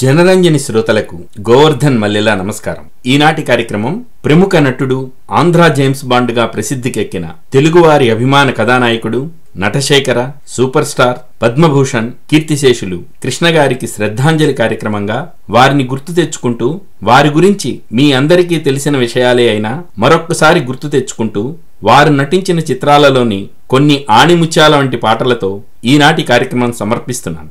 జనరంజని శ్రోతలకు గోవర్ధన్ మల్లెల నమస్కారం. ఈనాటి కార్యక్రమం ప్రముఖ నటుడు ఆంధ్రా జేమ్స్ బాండ్గా ప్రసిద్ధికెక్కిన తెలుగువారి అభిమాన కథానాయకుడు నటశేఖర సూపర్ స్టార్ పద్మభూషణ్ కీర్తిశేషులు కృష్ణగారికి శ్రద్ధాంజలి కార్యక్రమంగా వారిని గుర్తు తెచ్చుకుంటూ వారి గురించి మీ అందరికీ తెలిసిన విషయాలే అయినా మరొక్కసారి గుర్తు తెచ్చుకుంటూ వారు నటించిన చిత్రాలలోని కొన్ని ఆణిముత్యాల వంటి పాటలతో ఈనాటి కార్యక్రమం సమర్పిస్తున్నాను.